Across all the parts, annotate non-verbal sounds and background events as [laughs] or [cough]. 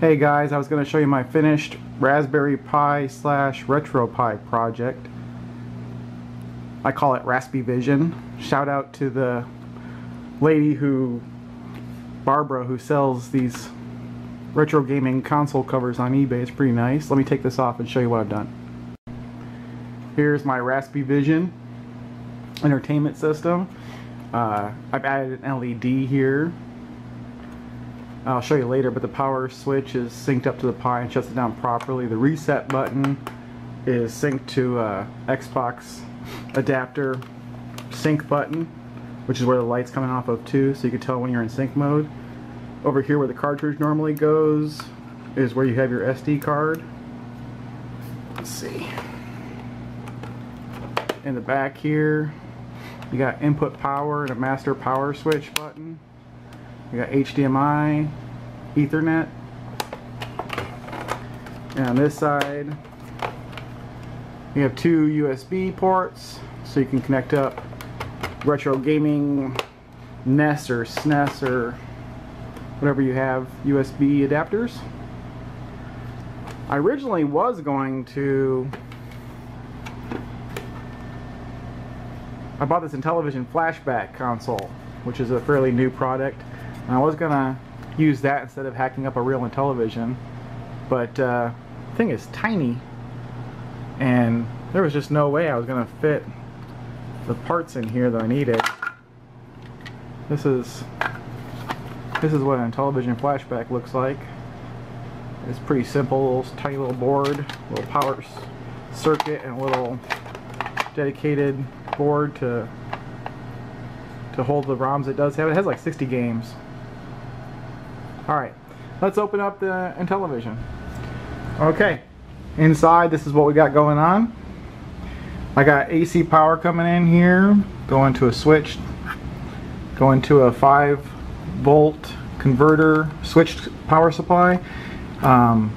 Hey guys, I was going to show you my finished Raspberry Pi slash RetroPie project. I call it Raspy Vision. Shout out to the lady who, Barbara, who sells these retro gaming console covers on eBay. It's pretty nice. Let me take this off and show you what I've done. Here's my Raspy Vision entertainment system. Uh, I've added an LED here I'll show you later, but the power switch is synced up to the Pi and shuts it down properly. The reset button is synced to a Xbox adapter sync button, which is where the light's coming off of too, so you can tell when you're in sync mode. Over here where the cartridge normally goes is where you have your SD card. Let's see. In the back here, you got input power and a master power switch button. You got HDMI, Ethernet. And on this side, you have two USB ports, so you can connect up retro gaming NES or SNES or whatever you have USB adapters. I originally was going to I bought this Intellivision flashback console, which is a fairly new product. And I was gonna use that instead of hacking up a reel real Intellivision, but uh, the thing is tiny, and there was just no way I was gonna fit the parts in here that I needed. This is this is what an Intellivision flashback looks like. It's pretty simple, little tiny little board, little power circuit, and a little dedicated board to to hold the ROMs it does have. It has like 60 games. Alright, let's open up the Intellivision. Okay, inside this is what we got going on. I got AC power coming in here, going to a switch, going to a 5 volt converter switched power supply. Um,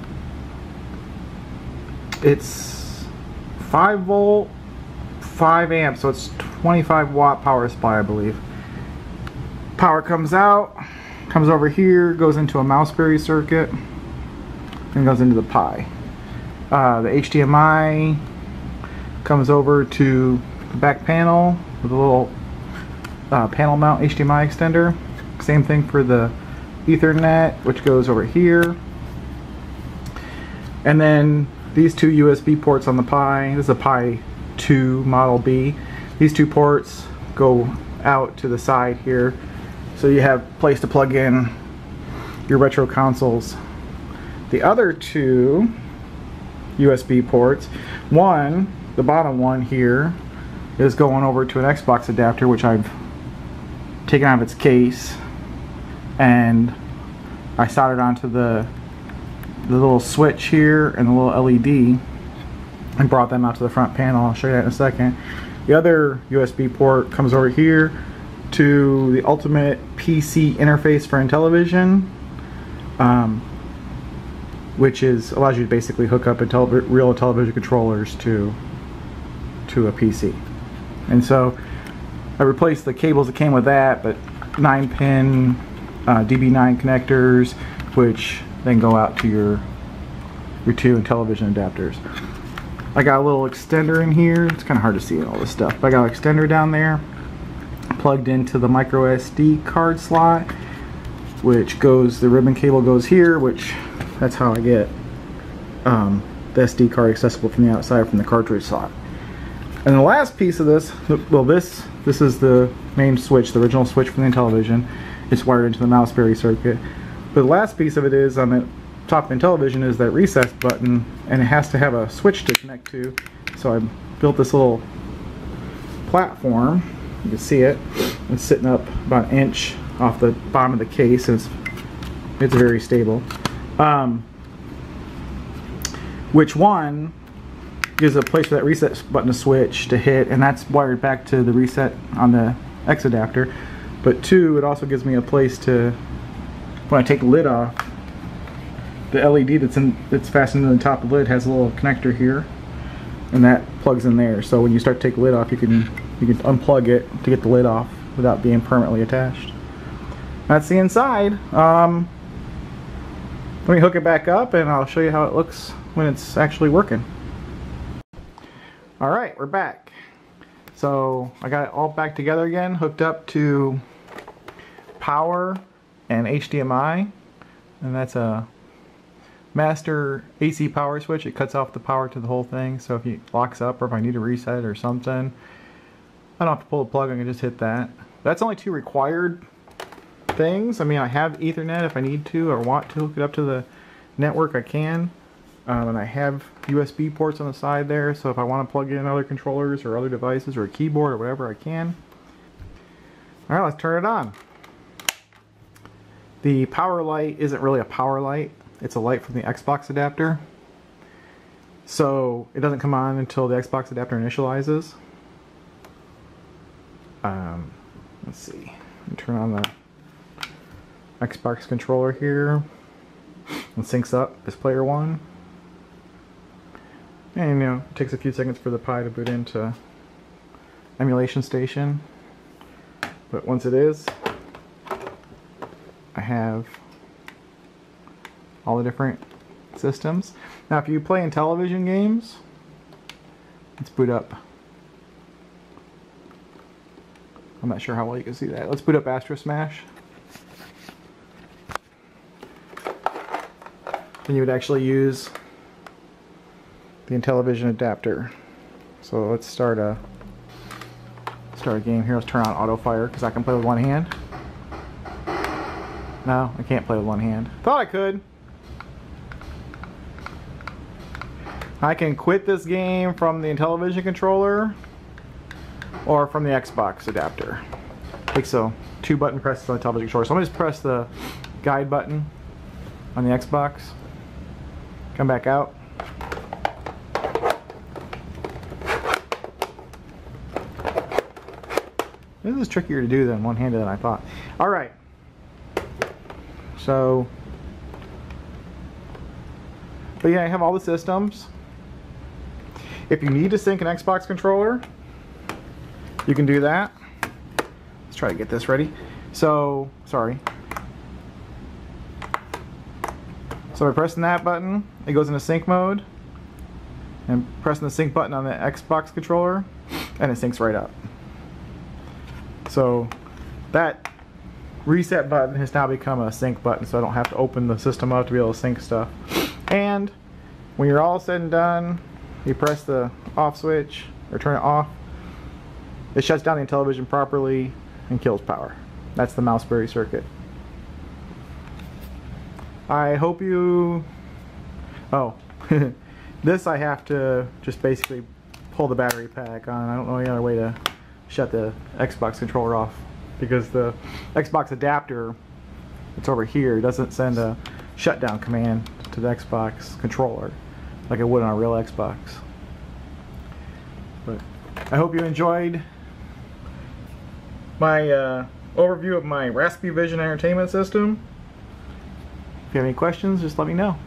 it's 5 volt, 5 amps, so it's 25 watt power supply I believe. Power comes out, comes over here, goes into a Mausberry circuit, and goes into the Pi. Uh, the HDMI comes over to the back panel with a little uh, panel mount HDMI extender. Same thing for the Ethernet, which goes over here. And then these two USB ports on the Pi. This is a Pi 2 Model B. These two ports go out to the side here so you have place to plug in your retro consoles. The other two USB ports, one, the bottom one here, is going over to an Xbox adapter which I've taken out of its case and I soldered onto the the little switch here and the little LED and brought them out to the front panel. I'll show you that in a second. The other USB port comes over here to the ultimate PC interface for Intellivision, um, which is allows you to basically hook up real Intellivision controllers to to a PC. And so I replaced the cables that came with that, but 9 pin uh, DB9 connectors, which then go out to your your two Intellivision adapters. I got a little extender in here. It's kind of hard to see all this stuff, but I got an extender down there plugged into the micro SD card slot which goes the ribbon cable goes here which that's how I get um, the SD card accessible from the outside from the cartridge slot. And the last piece of this well this this is the main switch the original switch from the Intellivision. It's wired into the Mausberry circuit. But the last piece of it is on the top of the Intellivision is that recess button and it has to have a switch to connect to. So I built this little platform you can see it. It's sitting up about an inch off the bottom of the case. It's, it's very stable. Um, which one gives a place for that reset button to switch to hit, and that's wired back to the reset on the X adapter. But two, it also gives me a place to, when I take the lid off, the LED that's in that's fastened to the top of the lid has a little connector here, and that plugs in there. So when you start to take the lid off, you can you can unplug it to get the lid off without being permanently attached. That's the inside. Um, Let me hook it back up and I'll show you how it looks when it's actually working. Alright, we're back. So I got it all back together again, hooked up to power and HDMI. And that's a master AC power switch. It cuts off the power to the whole thing. So if it locks up or if I need to reset it or something, I don't have to pull the plug, I can just hit that. That's only two required things. I mean, I have Ethernet if I need to or want to hook it up to the network, I can. Um, and I have USB ports on the side there, so if I want to plug in other controllers or other devices or a keyboard or whatever, I can. Alright, let's turn it on. The power light isn't really a power light, it's a light from the Xbox adapter. So it doesn't come on until the Xbox adapter initializes. Um, let's see, turn on the Xbox controller here and syncs up as player one. And you know, it takes a few seconds for the Pi to boot into EmulationStation. But once it is, I have all the different systems. Now if you play Intellivision games, let's boot up. I'm not sure how well you can see that. Let's boot up Astrosmash. Then you would actually use the Intellivision adapter. So let's start a start a game here. Let's turn on auto fire because I can play with one hand. No, I can't play with one hand. Thought I could. I can quit this game from the Intellivision controller or from the Xbox adapter. Takes a two button press on the Intellivision controller. So I'm gonna just press the guide button on the Xbox. Come back out. This is trickier to do than one-handed than I thought. All right. So, but yeah, I have all the systems. If you need to sync an Xbox controller, you can do that. Let's try to get this ready. So, sorry. So by pressing that button, it goes into sync mode. And pressing the sync button on the Xbox controller, and it syncs right up. So that reset button has now become a sync button so I don't have to open the system up to be able to sync stuff. And when you're all said and done, you press the off switch or turn it off, it shuts down the Intellivision properly and kills power. That's the Mausberry circuit. I hope you... Oh, [laughs] this I have to just basically pull the battery pack on. I don't know any other way to shut the Xbox controller off because the Xbox adapter it's over here doesn't send a shutdown command to the Xbox controller like it would on a real Xbox. But I hope you enjoyed my uh, overview of my Raspy Vision entertainment system. If you have any questions, just let me know.